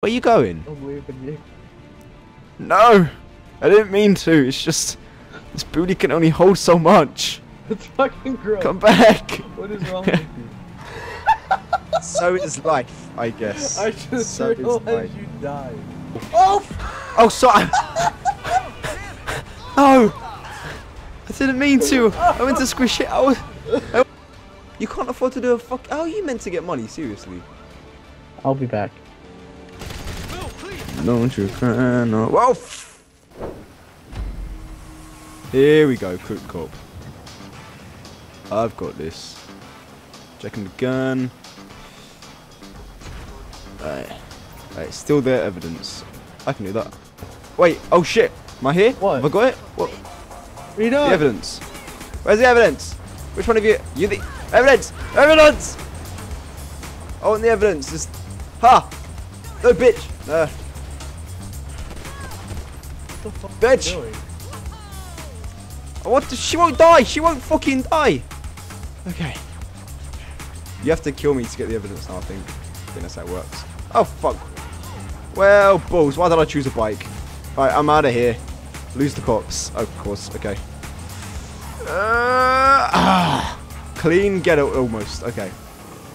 Where are you going? I'm leaving you. No! I didn't mean to. It's just this booty can only hold so much. It's fucking gross. Come back. What is wrong with you? so is life, I guess. I just So is realized you died. Oh! Oh, sorry. no. I didn't mean to. I went to squish it. I was. I- You can't afford to do a fuck. How are you meant to get money? Seriously. I'll be back. Don't you cry no. Whoa! Here we go, Crook Cop. I've got this. Checking the gun. Right. Right, still there evidence. I can do that. Wait, oh shit! Am I here? What? Have I got it? What? What are you The evidence. Where's the evidence? Which one of you? You the evidence! Evidence! Oh, and the evidence Just. Ha! No, bitch! What the fuck Bitch! are you doing? what? The, she won't die! She won't fucking die! Okay. You have to kill me to get the evidence now, I think. I think that's how it works. Oh, fuck. Well, balls. Why did I choose a bike? Right, I'm out of here. Lose the cops. Oh, of course. Okay. Uh, ah, clean ghetto, almost. Okay.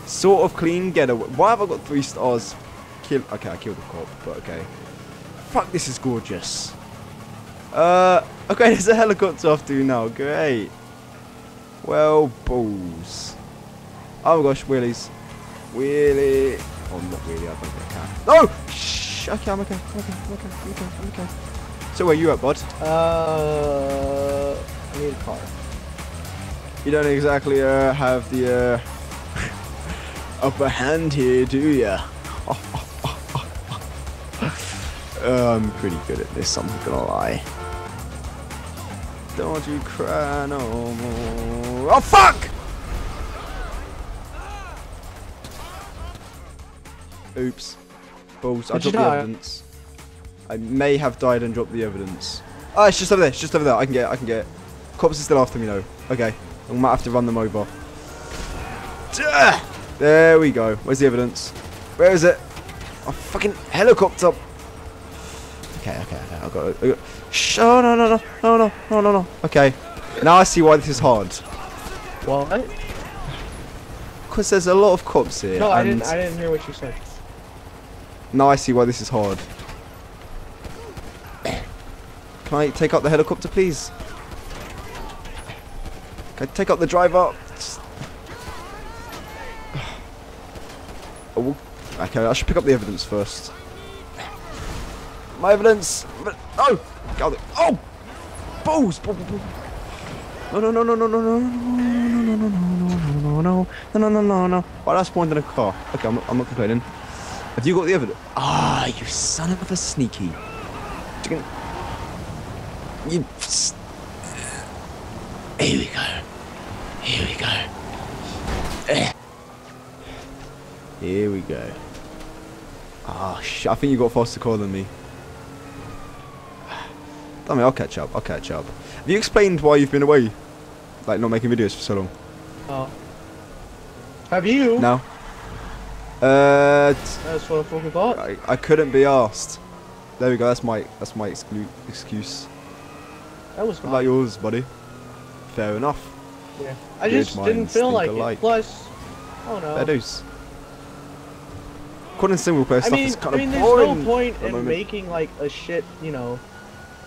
Sort of clean ghetto. Why have I got three stars? Kill. Okay, I killed the cop, but okay. Fuck, this is gorgeous. Uh, okay, there's a helicopter after you now. Great. Well, balls. Oh my gosh, wheelies. Wheelie. Oh, not really. I don't think I can. No! Shh. Okay, I'm okay. I'm okay. I'm okay. I'm okay. I'm okay. So where you at, bud? Uh, I need a car. You don't exactly uh, have the uh, upper hand here, do ya? Uh, I'm pretty good at this, I'm not gonna lie. Don't you cry no more. Oh, fuck! Oops. Balls, I Did you dropped the evidence. I may have died and dropped the evidence. Oh, it's just over there, it's just over there. I can get it, I can get it. Cops are still after me though. Okay. I might have to run them over. Duh! There we go. Where's the evidence? Where is it? A fucking helicopter. Okay, okay, okay. I got it. I got Shh, oh, no, no, no, no, no, no, no, no. Okay. Now I see why this is hard. Why? Because there's a lot of cops here. No, I didn't. I didn't hear what you said. Now I see why this is hard. Can I take out the helicopter, please? Can I take out the driver? Oh, okay, I should pick up the evidence first. My evidence! Oh! God, oh! Balls! Ball, ball, ball. No, no, no, no, no, no, no, no, no, no, no, no, no, no, no, no, no, no, no. Did I spawn in a car? Okay, I'm, I'm not complaining. Have you got the evidence? Ah, you son of a sneaky. Chicken. You. Here we go. Here we go. Eh. Here we go. Ah, sh I think you got faster car than me. Damn it, I'll catch up. I'll catch up. Have you explained why you've been away? Like, not making videos for so long? Oh. Have you? No? Uh. That's what I fucking thought. I, I couldn't be asked. There we go. That's my that's my exclu- excuse. That was about yours, buddy? Fair enough. Yeah. I Good just didn't feel like alike. it. Plus, oh no. Fair dues. Quite single player I stuff mean, is kind I mean, of there's no point in moment. making like a shit, you know,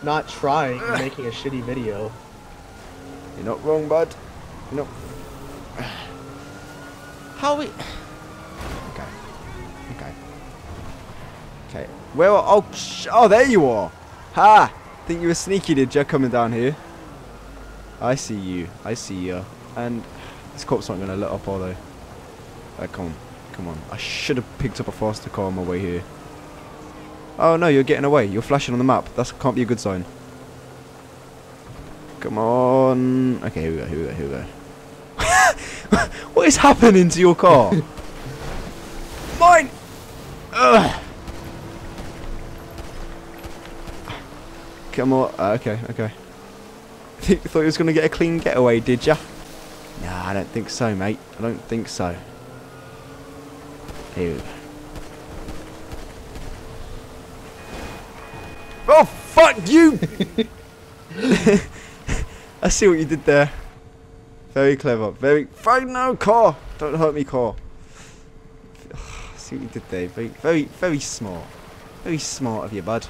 not trying and making a shitty video. You're not wrong, bud. You're. How we? Okay. Okay. Okay. Where? Are... Oh, oh, there you are. Ha! Think you were sneaky, did you? Coming down here. I see you. I see you. And this cop's not gonna let up, are they? Come on. Come on. I should have picked up a faster car on my way here. Oh no, you're getting away. You're flashing on the map. That can't be a good sign. Come on. Okay, here we go. Here we go. Here we go. what is happening to your car? Mine. Ugh. Come on. Uh, okay. Okay. Think, thought you was gonna get a clean getaway, did ya? Nah, I don't think so, mate. I don't think so. Here we go. Oh, fuck you! I see what you did there. Very clever. Very. Very no, car! Don't hurt me, car. I see what you did there. Very, very, very smart. Very smart of you, bud.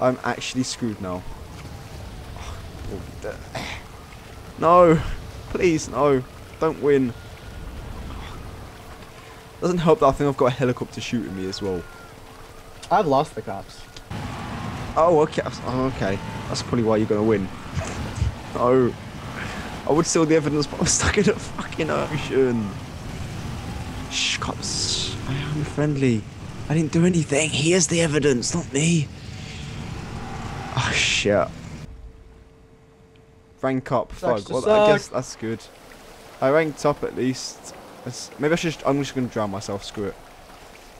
I'm actually screwed now. No! Please, no. Don't win. Doesn't help that I think I've got a helicopter shooting me as well. I've lost the cops. Oh, okay. Oh, okay. That's probably why you're gonna win. No. I would steal the evidence, but I'm stuck in a fucking ocean. Shh, cops. I am friendly. I didn't do anything. Here's the evidence, not me. Oh, shit. Rank up. Sucks Fuck. to Well, I guess that's good. I ranked up at least. That's- maybe I should. I'm just gonna drown myself. Screw it.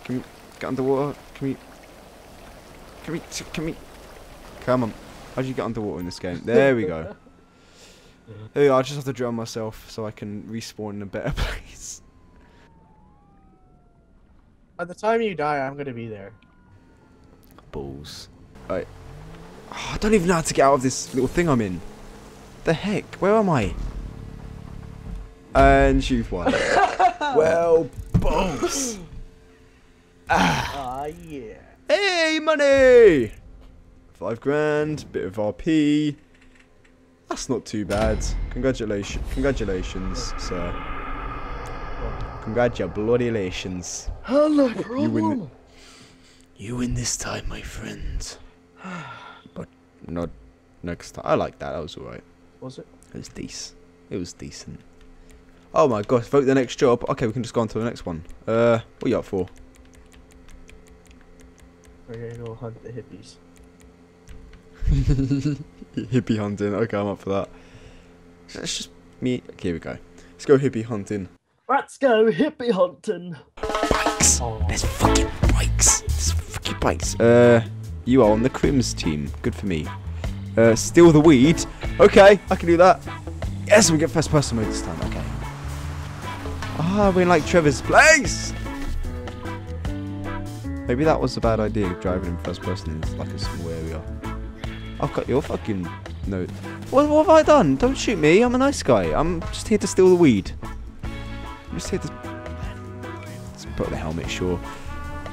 Can we get underwater? Can we? Can we? Can we? Come on. How do you get underwater in this game? There we go. There we go. I just have to drown myself so I can respawn in a better place. By the time you die, I'm gonna be there. Balls. Right. Oh, I don't even know how to get out of this little thing I'm in. The heck? Where am I? And you've won. well, balls. Ah, yeah. Hey, money! Five grand, bit of RP. That's not too bad. Congratulations, congratulations, sir. Congratulations. Hello, You win. You win this time, my friend. but not next time. I like that. That was alright. Was it? It was decent. It was decent. Oh my gosh! Vote the next job. Okay, we can just go on to the next one. Uh, what are you up for? We're gonna go hunt the hippies. hippie hunting. Okay, I'm up for that. Let's just me. Okay, here we go. Let's go hippie hunting. Let's go hippie hunting. Bikes. Oh. There's fucking bikes. There's fucking bikes. Uh, you are on the Crims team. Good for me. Uh, steal the weed. Okay, I can do that. Yes, we get first person mode this time. Okay. Ah, we're in like Trevor's place. Maybe that was a bad idea, driving in first person in like a small area. I've got your fucking note. What, what have I done? Don't shoot me. I'm a nice guy. I'm just here to steal the weed. I'm just here to Let's put the helmet, sure.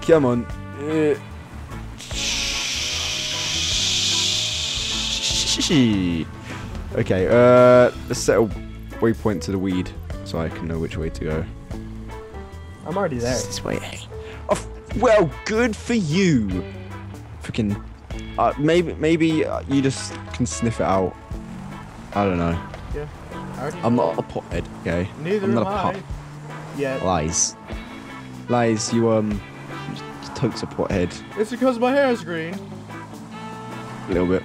Come on. Uh, okay, uh, let's set a waypoint to the weed so I can know which way to go. I'm already there. This way. Oh, f- well, good for you. Freaking. Uh, maybe maybe uh, you just can sniff it out. I don't know. Yeah. I'm not a pothead, okay? Neither I'm not am a pot. Yeah. Lies. Lies, you, um. Totes a pothead. It's because my hair is green. A little bit.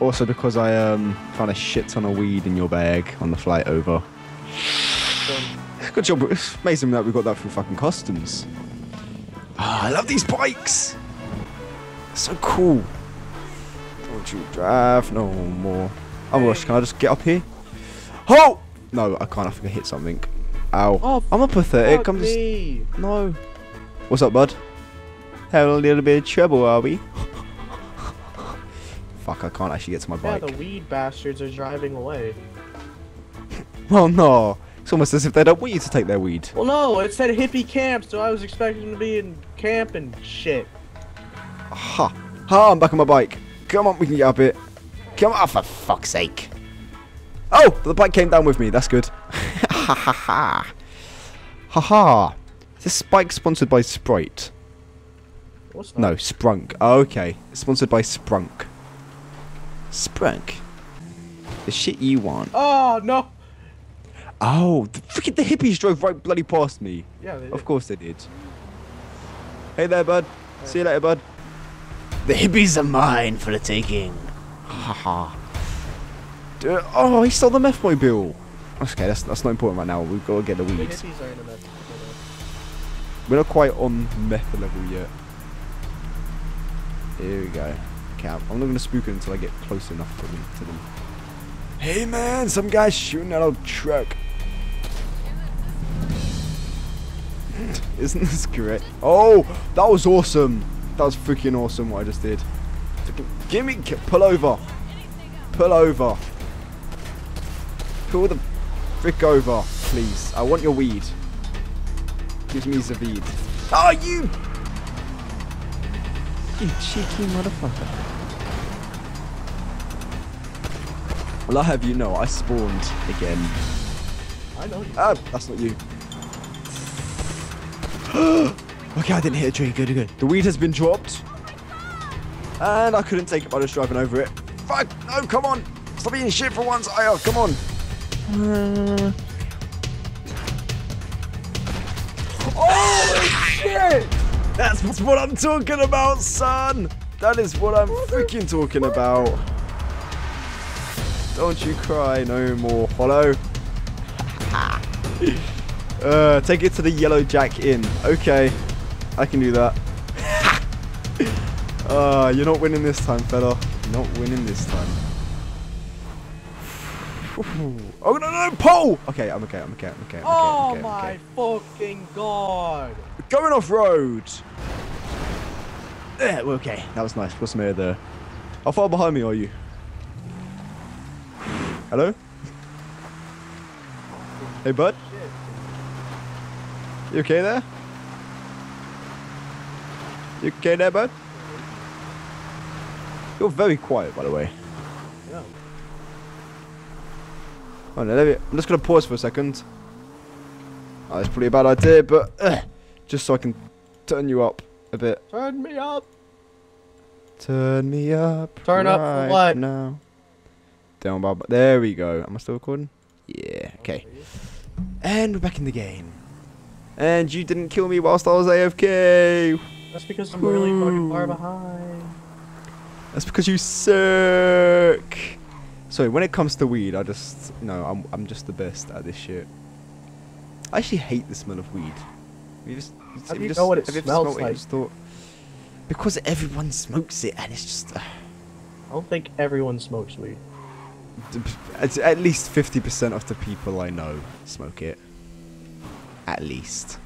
Also because I, um, found a shit ton of weed in your bag on the flight over. Good job. It's amazing that we got that through fucking customs. I love these bikes. So cool. Don't you drive no more. Oh my gosh, can I just get up here? Oh! No, I can't. I think I hit something. Ow. Oh, I'm not pathetic. I'm just. me. No. What's up, bud? Having a little bit of trouble, are we? Fuck, I can't actually get to my bike. Yeah, the weed bastards are driving away. oh no. It's almost as if they don't want you to take their weed. Well, no, it said hippie camp, so I was expecting to be in camp and shit. Ha! Ha! I'm back on my bike. Come on, we can get up it. Come on, for fuck's sake. Oh, the bike came down with me. That's good. Ha ha ha. Ha ha. Is this bike sponsored by Sprite? What's that? No, Sprunk. Oh, okay. It's sponsored by Sprunk. Sprunk. The shit you want. Oh no. Oh, the, freaking the hippies drove right bloody past me. Yeah, they Of course they did. Hey there, bud. See you later, bud. The hippies are mine for the taking. Ha ha. Oh, he stole the meth mobile. Okay, that's that's not important right now. We've got to get the The weed. hippies are in a mess. We're not quite on meth level yet. Here we go. Okay, I'm I'm not gonna spook it until I get close enough to them. To them. Hey man, some guy's shooting at our truck. Isn't this great? Oh, that was awesome. That was freaking awesome what I just did. Give me, pull over. Pull over. Pull the frick over, please. I want your weed. Give me Zavid. Oh, you! You cheeky motherfucker. Well, I have you know, I spawned again. I know. Ah, that's not you. okay, I didn't hit a tree. Good, good. The weed has been dropped. And I couldn't take it by just driving over it. Fuck! No, come on! Stop eating shit for once, Io, come on! Uh... Oh shit! That's what I'm talking about, son! That is what I'm freaking talking about. Don't you cry no more, follow. uh, take it to the Yellow Jack Inn. Okay, I can do that. uh, you're not winning this time, fella. You're not winning this time. oh no no no pole! Okay, I'm okay, I'm okay, I'm okay. I'm Oh okay, I'm okay, I'm my okay. fucking god! Going off road. Yeah, we're okay. That was nice. Got some air there. How far behind me are you? Hello? Hey, bud. Shit. You okay there? You okay there, bud? You're very quiet, by the way. No. Oh, no, me, I'm just going to pause for a second. Oh, that's probably a bad idea, but uh, just so I can turn you up a bit. Turn me up! Turn me up. Turn up what? Now. Down, Bob. There we go. Am I still recording? Yeah. Okay. And we're back in the game. And you didn't kill me whilst I was AFK. That's because I'm really fucking far behind. That's because you suck. Sorry, when it comes to weed, I just no, I'm I'm just the best at this shit. I actually hate the smell of weed. You just, How do you you just, know what it you smells it like? just thought, because everyone smokes it, and it's just. Uh, I don't think everyone smokes weed. It's at least 50% of the people I know smoke it. At least.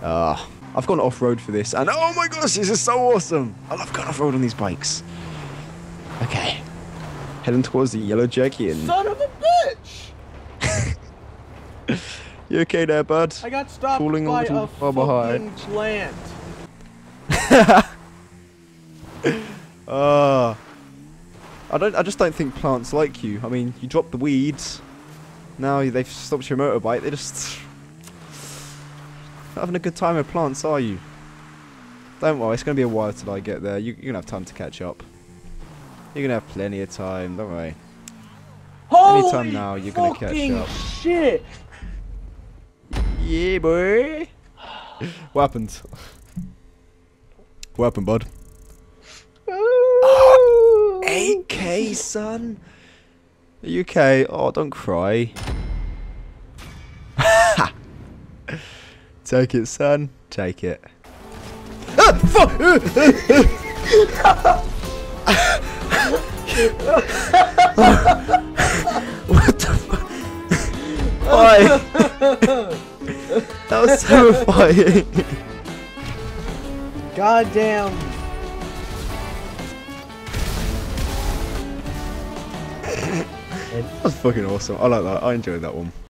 Ah, I've gone off-road for this, and oh my gosh, this is so awesome! I love going off-road on these bikes. Okay. Heading towards the Yellow Jacky Inn. Son of a bitch! You okay there, bud? I got stopped Falling by a far behind. fucking plant. Ah. I don't. I just don't think plants like you. I mean, you dropped the weeds. Now they've stopped your motorbike. They just not having a good time with plants, are you? Don't worry. It's gonna be a while till I get there. You, you're gonna have time to catch up. You're gonna have plenty of time. Don't worry. Holy Anytime now, you're gonna catch fucking up. shit! Yeah, boy. what happened? What happened, bud? 8k, ah, son. Are you okay? Oh, don't cry. Take it, son. Take it. Ah, fuck! what the fuck? Why? that was terrifying. Goddamn. That was fucking awesome. I like that. I enjoyed that one.